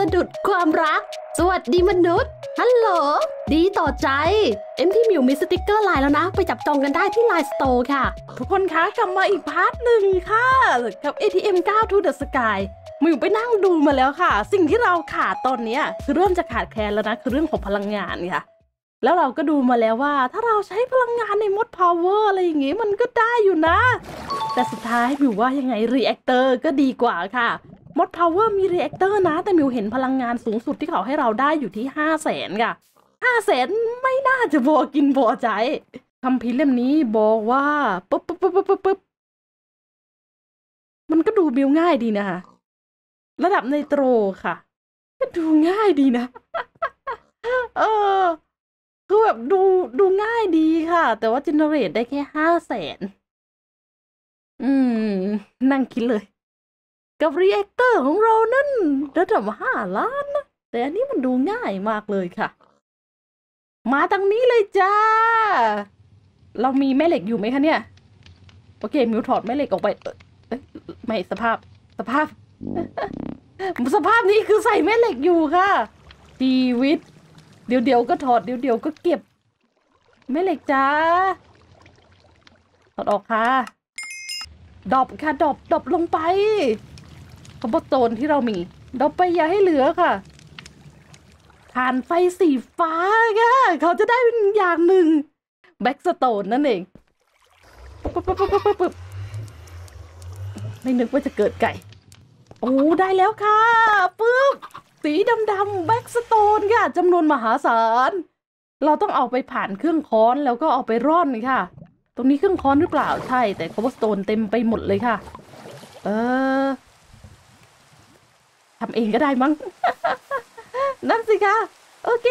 สะดุดความรัก สวัสดีมนุษย์ ฮัลโหล ดีต่อใจ เอ็มที่มิวมีสติกเกอร์ไลน์แล้วนะ ไปจับจองกันได้ที่ Line Store ค่ะ ทุกคนคะกลับมาอีก part หนึ่งค่ะ กับ ATM 9 to the Sky มิวไปนั่งดูมาแล้วค่ะ สิ่งที่เราขาดตอนนี้คือเริ่มจะขาดแคลนแล้วนะ คือเรื่องของพลังงานค่ะแล้วเราก็ดูมาแล้วว่า ถ้าเราใช้พลังงานใน mod power อะไรอย่างงี้มันก็ได้อยู่นะ แต่สุดท้ายมิวว่ายังไง reactor ก็ดีกว่าค่ะ mod power มี reactor นะ แต่มิวเห็นพลังงานสูงสุดที่เขาให้เราได้อยู่ที่ห้าแสนค่ะห้าแสนไม่น่าจะพอกินพอใจคัมภีร์เล่มนี้บอกว่าปุ๊บปุ๊บปุ๊บปุ๊บปุ๊บมันก็ดูบิวง่ายดีนะคะระดับ nitro ค่ะ ก็ดูง่ายดีนะ เออคือแบบดูดูง่ายดีค่ะ แต่ว่า generate ได้แค่ห้าแสน อืม นั่งคิดเลย กับ reactor ของเรานั่นระดับห้าล้านนะ แต่อันนี้มันดูง่ายมากเลยค่ะ มาทางนี้เลยจ้า เรามีแม่เหล็กอยู่ไหมคะเนี่ย โอเค มิวถอดแม่เหล็กออกไป เอ้ยไม่สภาพสภาพ สภาพนี้คือใส่แม่เหล็กอยู่ค่ะชีวิต เดี๋ยวเดี๋ยวก็ถอดเดี๋ยวเดี๋ยวก็เก็บ แม่เหล็กจ้า ถอดออกค่ะ drop ค่ะ drop drop ลงไป cobblestone ที่เรามี drop ไปอย่าให้เหลือค่ะผ่านไฟสีฟ้าค่ะเขาจะได้เป็นอย่างหนึ่ง blackstone นั่นเองปุ๊บปุ๊บปุ๊บปุ๊บปุ๊บไม่นึกว่าจะเกิดไก่ โอ้ได้แล้วค่ะปึ๊บสีดำๆ blackstone ค่ะจำนวนมหาศาล เราต้องเอาไปผ่านเครื่องค้อนแล้วก็เอาไปร่อนค่ะ ตรงนี้เครื่องค้อนหรือเปล่าใช่ แต่ cobblestone เต็มไปหมดเลยค่ะ เออ ทำเองก็ได้มั้ง นั่นสิคะ โอเค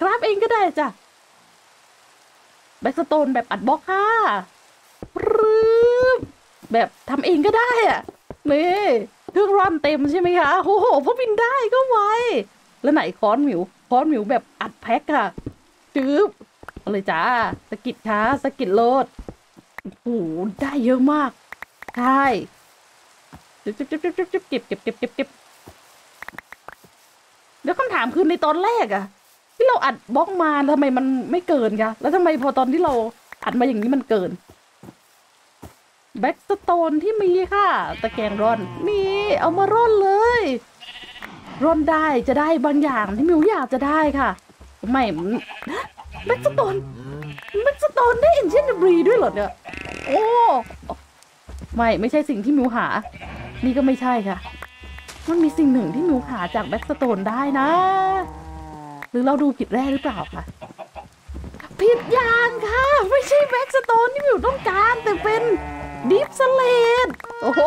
ครับเองก็ได้จ้ะ blackstone แบบอัดบล็อกค่ะรึบแบบทำเองก็ได้อะนี่เครื่องร่อนเต็มใช่ไหมคะโอ้โหพอบินได้ก็ไว แล้วไหนค้อนหมิว ค้อนหมิวแบบอัดแพ็คค่ะจืบเอาเลยจ้า สกิดค่ะสกิดโลดโอ้โหได้เยอะมาก ใช่ เก็บเก็บเก็บเก็บเก็บเก็บเก็บเก็บ เก็บเก็บเก็บแล้วคำถามคือในตอนแรกอะที่เราอัดบล็อกมาทำไมมันไม่เกินคะแล้วทำไมพอตอนที่เราอัดมาอย่างนี้มันเกินblackstone ที่มีค่ะ ตะแกรงร่อนมีเอามาร่อนเลยร่อนได้จะได้บางอย่างที่มิวอยากจะได้ค่ะ ไม่ blackstone blackstone ได้ ancient debris ด้วยเหรอเนี่ย โอ้ ไม่ ไม่ใช่สิ่งที่มิวหา นี่ก็ไม่ใช่ค่ะ มันมีสิ่งหนึ่งที่หนูหาจาก blackstone ได้นะ หรือเราดูผิดแร่หรือเปล่าคะผิดอย่างค่ะ ไม่ใช่ blackstone ที่มิวต้องการ แต่เป็น deepslate โอ้โห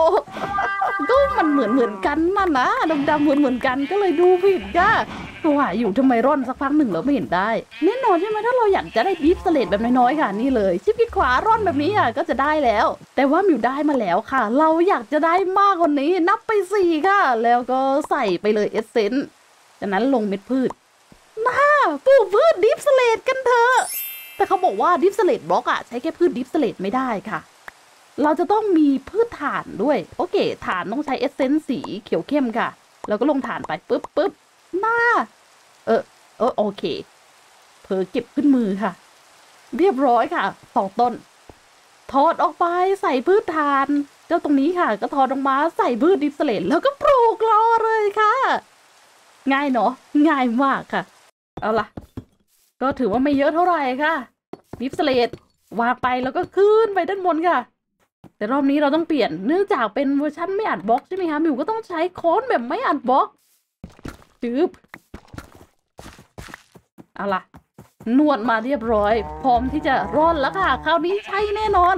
ก็มันเหมือนเหมือนกันนั่นนะดำๆเหมือนเหมือนกันก็เลยดูผิดค่ะตัวหาอยู่ทำไมร่อนสักพักหนึ่งแล้วไม่เห็นได้แน่นอนใช่ไหมถ้าเราอยากจะได้ deepslate แบบน้อยๆค่ะนี่เลย shift คลิกขวาร่อนแบบนี้ค่ะก็จะได้แล้ว แต่ว่ามิวได้มาแล้วค่ะ เราอยากจะได้มากกว่านี้นับไปสี่ค่ะ แล้วก็ใส่ไปเลย essenceจากนั้นลงเม็ดพืชน่าปลูกพืช deepslate กันเถอะแต่เขาบอกว่า deepslate บล็อกอะใช้แค่พืช deepslate ไม่ได้ค่ะ เราจะต้องมีพืชถ่านด้วย โอเคถ่านต้องใช้ essence สีเขียวเข้มค่ะ แล้วก็ลงถ่านไปปุ๊บปุ๊บมาเออเออโอเค เพอเก็บขึ้นมือค่ะ เรียบร้อยค่ะสองต้นถอดออกไปใส่พืชถ่าน เจ้าตรงนี้ค่ะ ก็ถอดออกมาใส่พืช deepslate แล้วก็ปลูกรอเลยค่ะ ง่ายเนาะง่ายมากค่ะ เอาล่ะ ก็ถือว่าไม่เยอะเท่าไหร่ค่ะ deepslate วางไปแล้วก็ขึ้นไปด้านบนค่ะ แต่รอบนี้เราต้องเปลี่ยนเนื่องจากเป็นเวอร์ชันไม่อัดบล็อกใช่ไหมคะมิวก็ต้องใช้ค้อนแบบไม่อัดบล็อกจืบเอาล่ะนวดมาเรียบร้อย พร้อมที่จะร่อนแล้วค่ะ คราวนี้ใช่แน่นอน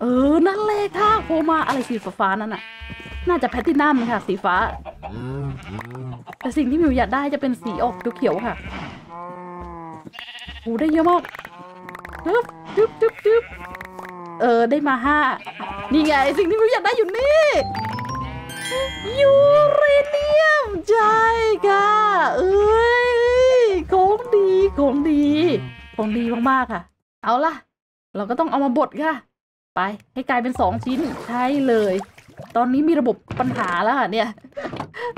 เออ นั่นเลยค่ะโคมาอะไรสีฟ้านั่นน่ะ น่าจะแพตตินัมค่ะ สีฟ้า แต่สิ่งที่มิวอยากได้จะเป็นสีออกเขียวๆค่ะโหได้เยอะมากจึ๊บจึ๊บจึ๊บจึ๊บ เออได้มาห้านี่ไงสิ่งที่มิวอยากได้อยู่นี่ยูเรเนียมใช่ค่ะเอ้ยของดีของดีของดีมากๆค่ะ เอาล่ะ เราก็ต้องเอามาบดค่ะ ไปให้กลายเป็นสองชิ้นใช่เลย ตอนนี้มีระบบปัญหาแล้วเนี่ย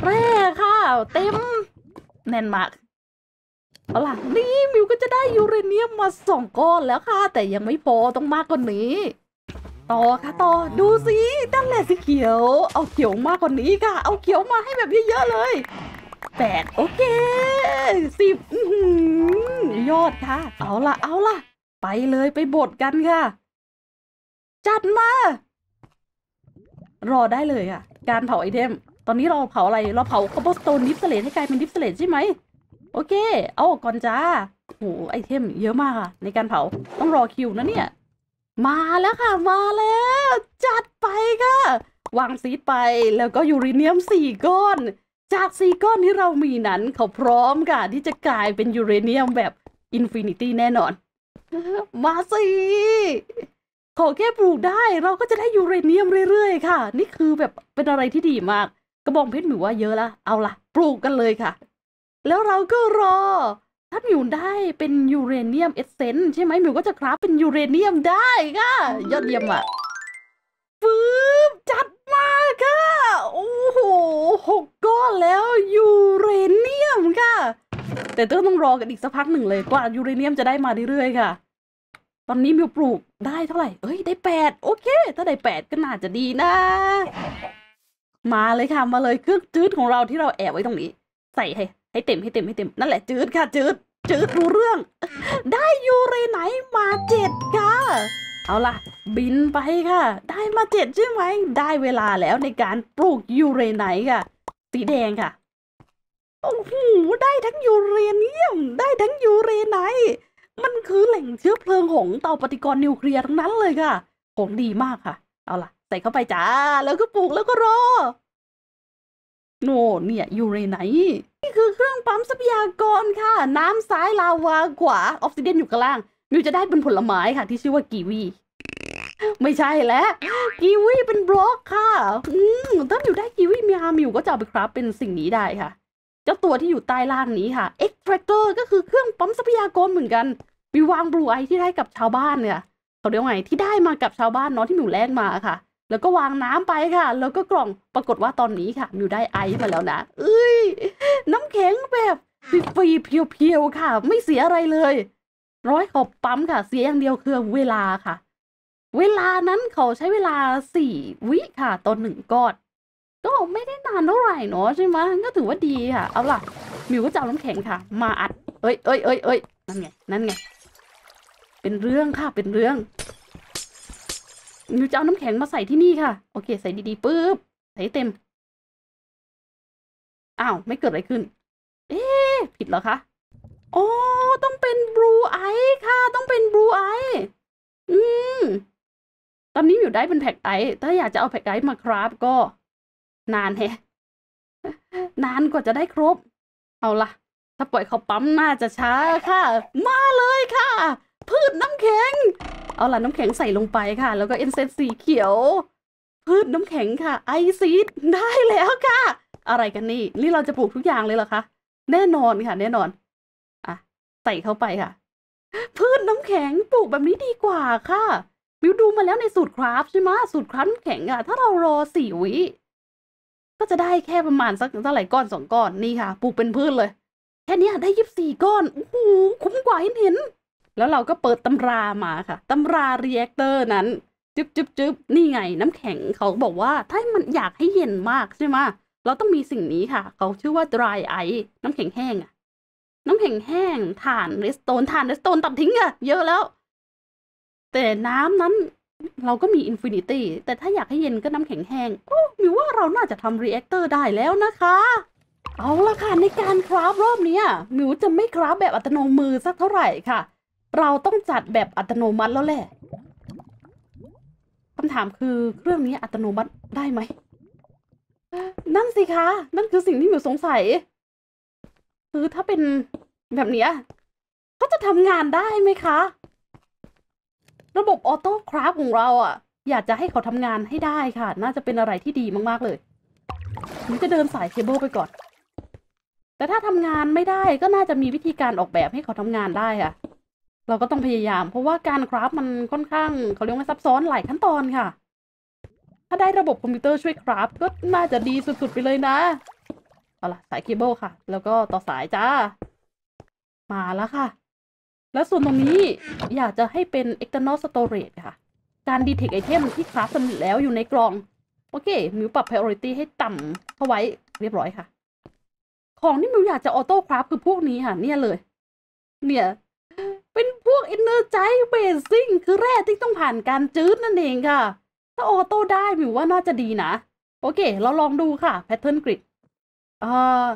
แร่ค่ะ เต็มแน่นมาก เอาล่ะนี่มิวก็จะได้ยูเรเนียมมาสองก้อนแล้วค่ะ แต่ยังไม่พอต้องมากกว่านี้ ต่อค่ะต่อดูสินั่นแหละสีเขียว เอาเขียวมากกว่านี้ค่ะ เอาเขียวมาให้แบบเยอะๆเลยแปดโอเคสิบยอดค่ะ เอาล่ะเอาล่ะ ไปเลยไปบดกันค่ะ จัดมา รอได้เลยอะ การเผาไอเทม ตอนนี้เราเผาอะไร เราเผาคอ b บสโตนดิฟเสเลตให้กลายเป็นดิฟเสเลตใช่ไหม โอเค เอาก่อนจ้าโหไอเทมเยอะมากอะในการเผาต้องรอคิวนะเนี่ย มาแล้วค่ะ มาแล้ว จัดไปค่ะ วาง seed ไปแล้วก็ยูเรเนียมสี่ก้อน จากสี่ก้อนที่เรามีนั้น เขาพร้อมค่ะ ที่จะกลายเป็นยูเรเนียมแบบ infinity แน่นอน มาสิขอแค่ปลูกได้เราก็จะได้ยูเรเนียมเรื่อยๆค่ะ นี่คือแบบเป็นอะไรที่ดีมาก กระบองเพชรมิวว่าเยอะละเอาล่ะปลูกกันเลยค่ะ แล้วเราก็รอ ถ้ามิวได้เป็นยูเรเนียม essence ใช่ไหมมิวก็จะ craft เป็นยูเรเนียมได้ค่ะ ยอดเยี่ยมอะฟืบจัดมาค่ะ โอ้โหหกก้อนแล้วยูเรเนียมค่ะ แต่ต้องต้องรอกันอีกสักพักหนึ่งเลยกว่ายูเรเนียมจะได้มาเรื่อยๆค่ะ ตอนนี้มิวปลูกได้เท่าไหร่ เอ้ยได้แปดโอเค ถ้าได้แปดก็น่าจะดีนะ มาเลยค่ะมาเลยเครื่องจืดของเราที่เราแอบไว้ตรงนี้ ใส่ให้ ให้เต็มให้เต็มให้เต็มนั่นแหละจืดค่ะจืดจืดรู้เรื่อง ได้ยูเรไหนมาเจ็ดค่ะ เอาล่ะ บินไปค่ะ ได้มาเจ็ดใช่ไหม ได้เวลาแล้วในการปลูก uraninite ค่ะ สีแดงค่ะ โอ้โหได้ทั้งยูเรเนียม ได้ทั้ง uraninite มันคือแหล่งเชื้อเพลิงของเตาปฏิกรณ์นิวเคลียร์ทั้งนั้นเลยค่ะของดีมากค่ะ เอาล่ะ ใส่เข้าไปจ้า แล้วก็ปลูกแล้วก็รอโน่เนี่ย uraninite คือเครื่องปั๊มทรัพยากรค่ะ น้ำซ้ายลาวาขวา obsidian อยู่ข้างล่าง มิวจะได้เป็นผลไม้ค่ะ ที่ชื่อว่ากีวีไม่ใช่แล้วกีวีเป็นบล็อกค่ะ อืมถ้ามิวได้กีวีมามิวก็จะเอาไปคราฟเป็นสิ่งนี้ได้ค่ะ เจ้าตัวที่อยู่ใต้ล่างนี้ค่ะ extractor ก็คือเครื่องปั๊มทรัพยากรเหมือนกัน มิววางบลูไอที่ได้กับชาวบ้านเนี่ยเขาเรียกว่าไงที่ได้มากับชาวบ้านเนาะที่มิวแลกมาค่ะ แล้วก็วางน้ำไปค่ะ แล้วก็กล่องปรากฏว่าตอนนี้ค่ะมิวได้ไอซ์มาแล้วนะเอ้ยน้ำแข็งแบบฟรีๆเพียวๆค่ะ ไม่เสียอะไรเลย ร้อยขอบปั๊มค่ะ เสียอย่างเดียวคือเวลาค่ะ เวลานั้นเขาใช้เวลาสี่วิค่ะต่อหนึ่งก้อนก็ไม่ได้นานเท่าไหร่เนาะใช่ไหมก็ถือว่าดีค่ะ เอาล่ะมิวก็จะเอาน้ำแข็งค่ะ มาอัด เอ้ยเอ้ยเอ้ยเอ้ยนั่นไงนั่นไงเป็นเรื่องค่ะเป็นเรื่อง มิวจะเอาน้ำแข็งมาใส่ที่นี่ค่ะ โอเค ใส่ดีๆปุ๊บ ใส่เต็ม อ้าว ไม่เกิดอะไรขึ้น เอ๊ะ ผิดเหรอคะโอ๋อต้องเป็นบลูไอค่ะ ต้องเป็นบลูไออืม ตอนนี้อยู่ได้เป็นแพ็กไอซ์ถ้าอยากจะเอาแพ็กไอซ์มาคราฟก็ นานแฮะ นานกว่าจะได้ครบ เอาละถ้าปล่อยเขาปั๊มน่าจะช้าค่ะ มาเลยค่ะ พืชน้ำแข็ง เอาละน้ำแข็งใส่ลงไปค่ะ แล้วก็เอนเซนสีเขียว พืชน้ำแข็งค่ะ ไอซีดได้แล้วค่ะ อะไรกันนี่ นี่เราจะปลูกทุกอย่างเลยเหรอคะ แน่นอนค่ะ แน่นอน อะ ใส่เข้าไปค่ะ พืชน้ำแข็งปลูกแบบนี้ดีกว่าค่ะมิวดูมาแล้วในสูตรคราฟใช่ไหมสูตรคราฟน้ำแข็งอะถ้าเรารอสี่วิก็จะได้แค่ประมาณสักเท่าไหร่ก้อนสองก้อนนี่ค่ะ ปลูกเป็นพืชเลย แค่นี้ได้ยิบสี่ก้อนโอ้โหคุ้มกว่าเห็นเห็น แล้วเราก็เปิดตำรามาค่ะตำรา reactor นั้นจึ๊บจึ๊บจึ๊บนี่ไงน้ำแข็งเขาบอกว่าถ้ามันอยากให้เย็นมากใช่ไหมเราต้องมีสิ่งนี้ค่ะ เขาชื่อว่า dry ice น้ำแข็งแห้งอะน้ำแข็งแห้งถ่าน redstone ถ่าน redstone ตัดทิ้งอะเยอะแล้ว แต่น้ำนั้นเราก็มี infinity แต่ถ้าอยากให้เย็นก็น้ำแข็งแห้งโอ้มิวว่าเราน่าจะทำ reactor ได้แล้วนะคะ เอาละค่ะในการคราฟรอบนี้มิวจะไม่คราฟแบบอัตโนมือสักเท่าไหร่ค่ะ เราต้องจัดแบบอัตโนมัติแล้วแหละคำถามคือเครื่องนี้อัตโนมัติได้ไหม นั่นสิคะ นั่นคือสิ่งที่มิวสงสัย คือถ้าเป็นแบบนี้เขาจะทำงานได้ไหมคะ ระบบออโต้คราฟของเราอะ อยากจะให้เขาทำงานให้ได้ค่ะ น่าจะเป็นอะไรที่ดีมากๆเลยมิวจะเดินสายเคเบิลไปก่อน แต่ถ้าทำงานไม่ได้ก็น่าจะมีวิธีการออกแบบให้เขาทำงานได้ค่ะ เราก็ต้องพยายาม เพราะว่าการ craft มันค่อนข้างเขาเรียกว่าซับซ้อนหลายขั้นตอนค่ะ ถ้าได้ระบบคอมพิวเตอร์ช่วย craft ก็น่าจะดีสุดๆไปเลยนะเอาล่ะสายเคเบิลค่ะ แล้วก็ต่อสายจ้า มาแล้วค่ะ แล้วส่วนตรงนี้อยากจะให้เป็น external storage ค่ะ การ detect item ที่ craft สำเร็จแล้วอยู่ในกล่อง โอเค มิวปรับ priority ให้ต่ำเข้าไว้เรียบร้อยค่ะ ของที่มิวอยากจะออโต้คราฟคือพวกนี้ค่ะ เนี่ยเลย เนี่ย วก energize basing คือแร่ที่ต้องผ่านการจืดนั่นเองค่ะ ถ้าออโต้ได้มิวว่าน่าจะดีนะ โอเค เราลองดูค่ะ pattern grid เอ่อ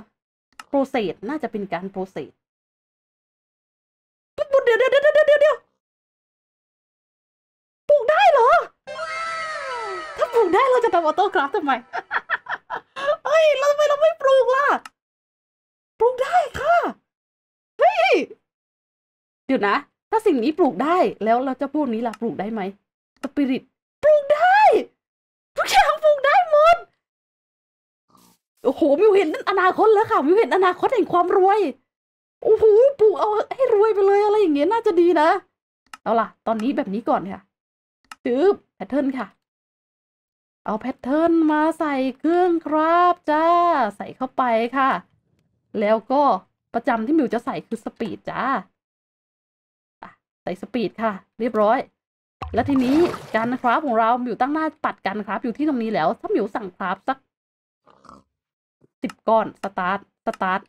process น่าจะเป็นการ process ปุ๊บเดี๋ยวเดี๋ยวเดี๋ยวเดี๋ยวเดี๋ยวเดี๋ยวปลูกได้เหรอ ถ้าปลูกได้เราจะทำออโต้กราฟทำไมเฮ้ยเราทำไมเราไม่ปลูกล่ะ ปลูกได้ค่ะ เฮ้ย เดี๋ยวนะ ถ้าสิ่งนี้ปลูกได้แล้วเราจะพวกนี้ล่ะปลูกได้ไหมสปิริตปลูกได้ทุกอย่างปลูกได้หมดโอ้โหมิวเห็นอนาคตแล้วค่ะมิวเห็นอนาคตแห่งความรวยโอ้โหปลูกเอาให้รวยไปเลยอะไรอย่างเงี้ยน่าจะดีนะเอาล่ะ ตอนนี้แบบนี้ก่อนค่ะจืบ pattern ค่ะ เอา pattern มาใส่เครื่องครับจ้า ใส่เข้าไปค่ะ แล้วก็ประจำที่มิวจะใส่คือ speed จ้า ใส่ speed ค่ะ เรียบร้อย แล้วทีนี้การ craft ของเรามิวตั้งหน้าปัดการ craft อยู่ที่ตรงนี้แล้ว ถ้ามิวสั่ง craft สักสิบก้อน start start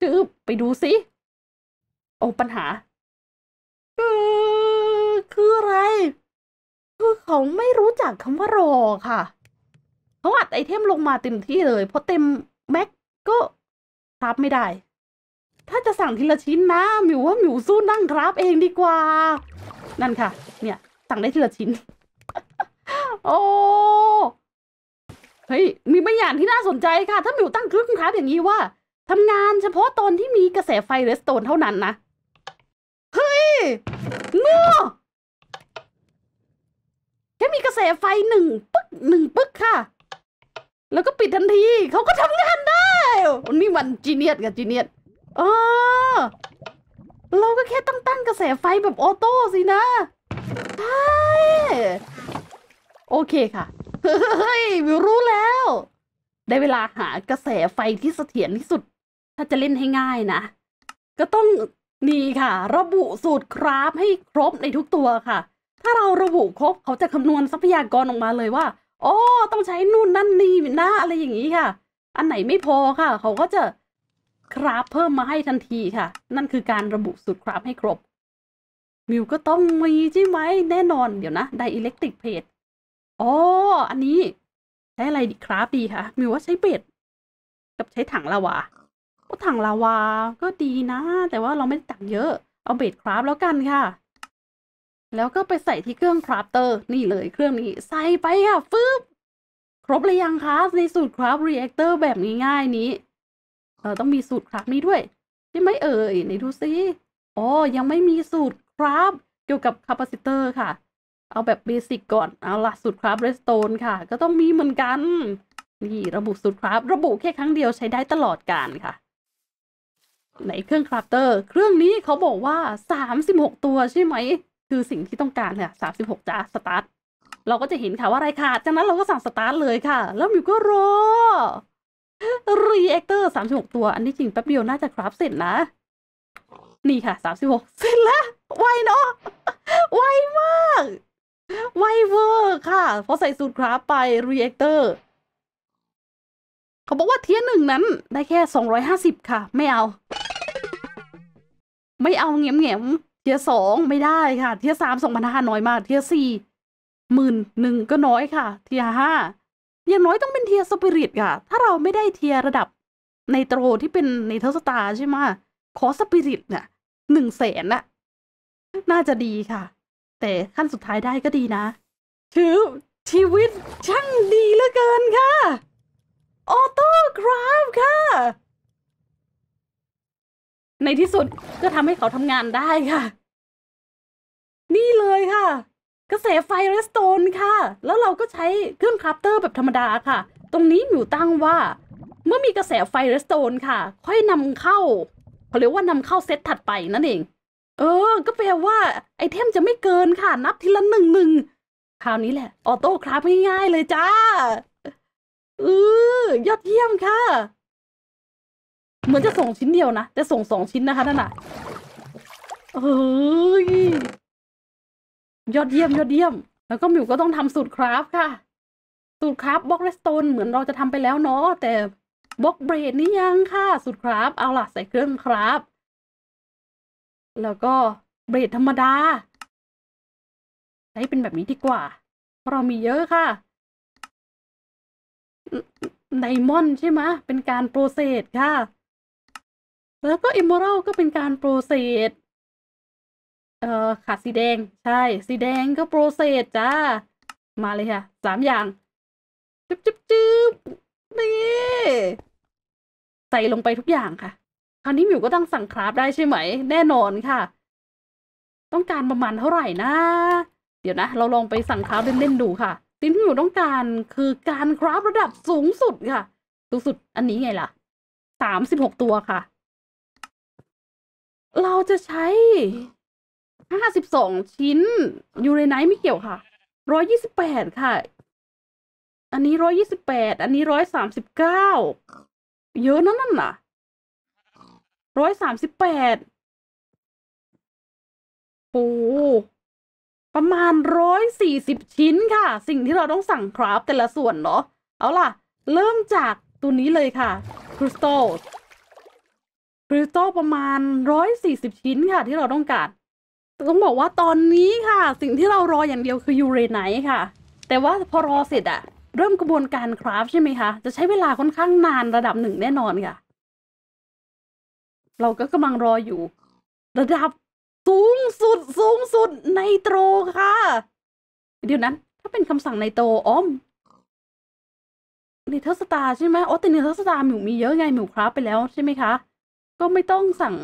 จืบไปดูสิโอ้ปัญหาคืออะไร คือเขาไม่รู้จักคำว่ารอค่ะ เขาอัด item ลงมาเต็มที่เลย เพราะเต็ม max ก็ craft ไม่ได้ ถ้าจะสั่งทีละชิ้นนะหมิวว่าหมิวสู้นั่ง craft เองดีกว่า นั่นค่ะ เนี่ย สั่งได้ทีละชิ้น โอ้เฮ้ยมีบางอย่างที่น่าสนใจค่ะ ถ้าหมิวตั้งเครื่อง craft อย่างนี้ว่าทำงานเฉพาะตอนที่มีกระแสไฟ redstone เท่านั้นนะ เฮ้ยง้อแค่มีกระแสไฟหนึ่งปึ๊กหนึ่งปึ๊กค่ะ แล้วก็ปิดทันที เขาก็ทำงานได้ นี่มัน genius กับ genius เออ เราก็แค่ต้องตั้งกระแสไฟแบบ auto สินะ ใช่ โอเคค่ะ เฮ้ยวิวรู้แล้ว ได้เวลาหากระแสไฟที่เสถียรที่สุด ถ้าจะเล่นให้ง่ายนะ ก็ต้องนี่ค่ะ ระบุสูตรคราฟให้ครบในทุกตัวค่ะ ถ้าเราระบุครบเขาจะคำนวณทรัพยากรออกมาเลยว่า โอ๋อต้องใช้นู่นนั่นนี่นะอะไรอย่างนี้ค่ะ อันไหนไม่พอค่ะ เขาก็จะ คราฟเพิ่มมาให้ทันทีค่ะ นั่นคือการระบุสูตร craft ให้ครบ มิวก็ต้องมีใช่ไหมแน่นอนเดี๋ยวนะ dielectric paste อ๋ออันนี้ใช้อะไรดี craft ดีคะมิวว่าใช้เบ็ดกับใช้ถังลาวาก็ถังลาวาก็ดีนะ แต่ว่าเราไม่ได้ตักเยอะ เอา blaze craft แล้วกันค่ะ แล้วก็ไปใส่ที่เครื่อง crafter นี่เลยเครื่องนี้ใส่ไปค่ะฟึบครบเลยยังคะในสูตร craft reactor แบบง่ายๆนี้ เออต้องมีสูตร craft นี้ด้วยใช่ไหมเอ่ยไหนดูซิอ๋อยังไม่มีสูตร craft เกี่ยวกับ capacitor ค่ะ เอาแบบ basic ก่อนเอาละสูตร craft redstone ค่ะ ก็ต้องมีเหมือนกัน นี่ระบุสูตร craft ระบุแค่ครั้งเดียวใช้ได้ตลอดกาลค่ะในเครื่อง crafter เครื่องนี้เขาบอกว่าสามสิบหกตัวใช่ไหม คือสิ่งที่ต้องการเนี่ยสามสิบหกจ้าสตาร์ทเราก็จะเห็นค่ะว่าอะไรขาดจากนั้นเราก็สั่งสตาร์ทเลยค่ะ แล้วมิวก็รอ reactor สามสิบหกตัว อันนี้จริงแป๊บเดียวน่าจะ craft เสร็จนะ นี่ค่ะสามสิบหกเสร็จแล้ว ไวเนาะ ไวมาก ไวเวอร์ค่ะ พอใส่สูตร craft ไป reactor เขาบอกว่า tier หนึ่งนั้นได้แค่สองร้อยห้าสิบค่ะ ไม่เอา ไม่เอาเงียบเงียบtier สองไม่ได้ค่ะ tier สามสองพันห้าน้อยมาก tier สี่หมื่นหนึ่งก็น้อยค่ะ tier ห้า อย่างน้อยต้องเป็น tier spirited ค่ะ ถ้าเราไม่ได้ tier ระดับ nitro ที่เป็น Nether Star ใช่ไหมขอ spirited เนี่ยหนึ่งแสนน่ะ น่าจะดีค่ะ แต่ขั้นสุดท้ายได้ก็ดีนะ ถือชีวิตช่างดีเหลือเกินค่ะ auto craft ค่ะ ในที่สุดก็ทำให้เขาทำงานได้ค่ะ นี่เลยค่ะ กระแสไฟ redstone ค่ะ แล้วเราก็ใช้เครื่อง crafter แบบธรรมดาค่ะ ตรงนี้หมิวตั้งว่า เมื่อมีกระแสไฟ redstone ค่ะ ค่อยนำเข้าเขาเรียกว่านำเข้าเซตถัดไปนั่นเอง เออ ก็แปลว่า item จะไม่เกินค่ะ นับทีละหนึ่งหนึ่งคราวนี้แหละ auto craft ง่ายๆเลยจ้าเออยอดเยี่ยมค่ะ เหมือนจะส่งชิ้นเดียวนะแต่ส่งสองชิ้นนะคะนั่นน่ะเอ้ย ยอดเยี่ยมยอดเยี่ยม แล้วก็มิวก็ต้องทำสูตรคราฟค่ะ สูตรคราฟบล็อกเรสโตนเหมือนเราจะทำไปแล้วเนาะแต่บล็อกเบรดนี่ยังค่ะ สูตรคราฟเอาล่ะใส่เครื่องคราฟแล้วก็เบรดธรรมดา ใช้เป็นแบบนี้ดีกว่า เพราะเรามีเยอะค่ะ diamond ใช่ไหมเป็นการ process ค่ะ แล้วก็ emerald ก็เป็นการ process เออขาดสีแดงใช่ สีแดงก็ process จ้า มาเลยค่ะสามอย่างจึ๊บจึ๊บจึ๊บนี่ใส่ลงไปทุกอย่างค่ะ คราวนี้หมิวก็ต้องสั่ง craft ได้ใช่ไหม แน่นอนค่ะ ต้องการประมาณเท่าไหร่นะ เดี๋ยวนะ เราลองไปสั่งคราฟเล่นๆดูค่ะสิ่งที่หมิวต้องการคือการคราฟระดับสูงสุดค่ะ สูงสุดอันนี้ไงล่ะสามสิบหกตัวค่ะ เราจะใช้ ห้าสิบสองชิ้น ยูเรไนท์ไม่เกี่ยวค่ะร้อยยี่สิบแปดค่ะ อันนี้ร้อยยี่สิบแปดอันนี้ร้อยสามสิบเก้าเยอะนะนั่นน่ะร้อยสามสิบแปดโอ้ประมาณร้อยสี่สิบชิ้นค่ะ สิ่งที่เราต้องสั่งคราฟแต่ละส่วนเนาะเอาล่ะ เริ่มจากตัวนี้เลยค่ะคริสตัลคริสตัลประมาณร้อยสี่สิบชิ้นค่ะที่เราต้องการ ต้องบอกว่าตอนนี้ค่ะ สิ่งที่เรารออย่างเดียวคือยูเรไนท์ค่ะ แต่ว่าพอรอเสร็จอะเริ่มกระบวนการคราฟใช่ไหมคะ จะใช้เวลาค่อนข้างนานระดับหนึ่งแน่นอนค่ะ เราก็กำลังรออยู่ ระดับสูงสุดสูงสุด nitro ค่ะ เดี๋ยวนั้น ถ้าเป็นคำสั่ง nitro อ้อมี Nether Star ใช่ไหมอ๋อแต่ Nether Star หมิวมีเยอะไงหมิว craft ไปแล้วใช่ไหมคะ ก็ไม่ต้องสั่ง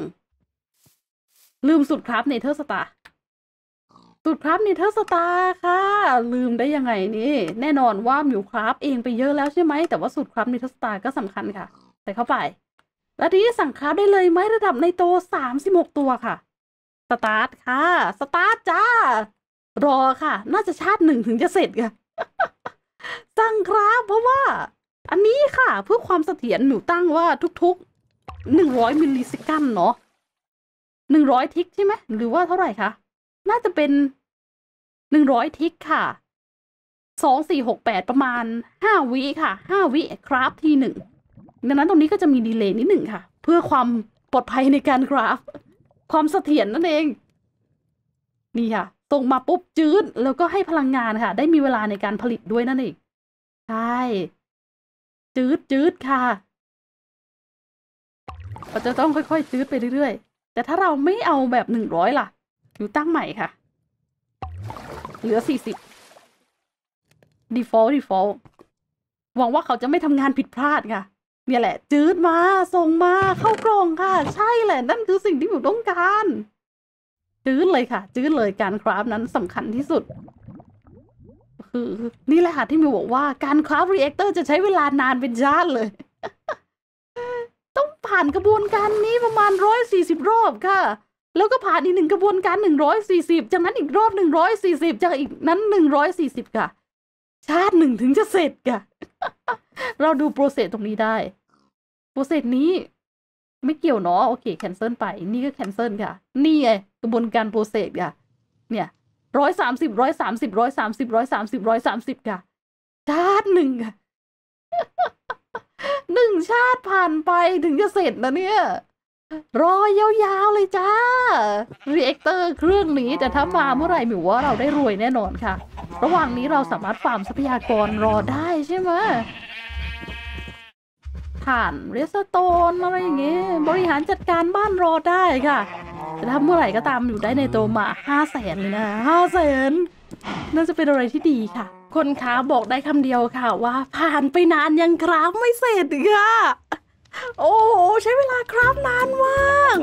ลืมสูตร craft Nether Star สูตร craft Nether Star ค่ะ ลืมได้ยังไงนี่ แน่นอนว่าหมิว craft เองไปเยอะแล้วใช่ไหม แต่ว่าสูตร craft Nether Star ก็สำคัญค่ะ ใส่เข้าไป แล้วทีนี้สั่ง craft ได้เลยไหมระดับ nitro สามสิบหกตัวค่ะ สตาร์ทค่ะ สตาร์ทจ้า รอค่ะ น่าจะชาติหนึ่งถึงจะเสร็จค่ะ สั่ง craft เพราะว่า อันนี้ค่ะ เพื่อความเสถียรหนูตั้งว่าทุกๆหนึ่งร้อย millisecond เนาะ หนึ่งร้อย tick ใช่ไหมหรือว่าเท่าไหร่คะน่าจะเป็นหนึ่งร้อย tick ค่ะสองสี่หกแปดประมาณห้าวิค่ะห้าวิคราฟทีหนึ่งดังนั้นตรงนี้ก็จะมีดีเลย์นิดหนึ่งค่ะ เพื่อความปลอดภัยในการคราฟ ความเสถียรนั่นเอง นี่ค่ะส่งมาปุ๊บจืดแล้วก็ให้พลังงานค่ะ ได้มีเวลาในการผลิตด้วยนั่นเองใช่จืดจืดค่ะ เราจะต้องค่อยๆจืดไปเรื่อยๆ แต่ถ้าเราไม่เอาแบบหนึ่งร้อยล่ะอยู่ตั้งใหม่ค่ะ เหลือสี่สิบ default default หวังว่าเขาจะไม่ทำงานผิดพลาดค่ะ เนี่ยแหละ จืดมา ส่งมา เข้ากล่องค่ะ ใช่แหละ นั่นคือสิ่งที่หนูต้องการ จืดเลยค่ะ จืดเลยการ craft นั้นสำคัญที่สุด คือ นี่แหละค่ะที่มิวบอกว่าการ craft reactor จะใช้เวลานานเป็นชาติเลย ผ่านกระบวนการนี้ประมาณร้อยสี่สิบรอบค่ะ แล้วก็ผ่านอีกหนึ่งกระบวนการหนึ่งร้อยสี่สิบจากนั้นอีกรอบหนึ่งร้อยสี่สิบจากอีกนั้นหนึ่งร้อยสี่สิบค่ะ ชาติหนึ่งถึงจะเสร็จค่ะ เราดู process ตรงนี้ได้ process นี้ไม่เกี่ยวเนาะโอเค cancel ไป นี่ก็ cancel ค่ะ นี่ไงกระบวนการ process ค่ะ เนี่ยร้อยสามสิบร้อยสามสิบร้อยสามสิบร้อยสามสิบร้อยสามสิบค่ะชาติหนึ่งค่ะ หนึ่งชาติผ่านไปถึงจะเสร็จนะเนี่ย รอยาวๆเลยจ้า reactor เครื่องนี้แต่ถ้ามาเมื่อไหร่หมิวว่าเราได้รวยแน่นอนค่ะ ระหว่างนี้เราสามารถฟาร์มทรัพยากรรอได้ใช่ไหมผ่าน redstone อะไรอย่างเงี้ยบริหารจัดการบ้านรอได้ค่ะแต่ถ้าเมื่อไหร่ก็ตามอยู่ได้ในโตมาห้าแสนเลยนะห้าแสนน่าจะเป็นอะไรที่ดีค่ะ คุณขาบอกได้คำเดียวค่ะ ว่าผ่านไปนานยัง craft ไม่เสร็จค่ะ โอ้โหใช้เวลาครับนานมาก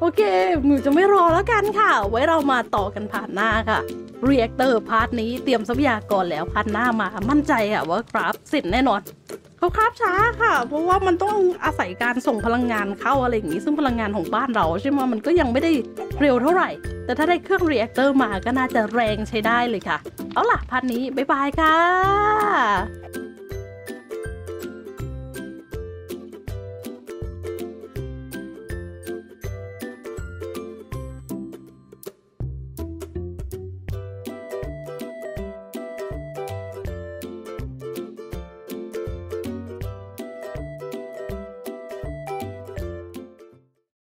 โอเคหมิวจะไม่รอแล้วกันค่ะ ไว้เรามาต่อกัน part หน้าค่ะ reactor part นี้เตรียมทรัพยากรแล้ว part หน้ามามั่นใจค่ะว่า craft เสร็จแน่นอน เขา craft ช้าค่ะ เพราะว่ามันต้องอาศัยการส่งพลังงานเข้าอะไรอย่างนี้ ซึ่งพลังงานของบ้านเราใช่ไหมมันก็ยังไม่ได้เร็วเท่าไหร่ แต่ถ้าได้เครื่องเรียกเตอร์มาก็น่าจะแรงใช้ได้เลยค่ะ เอาล่ะพันนี้ บ๊ายบายค่ะ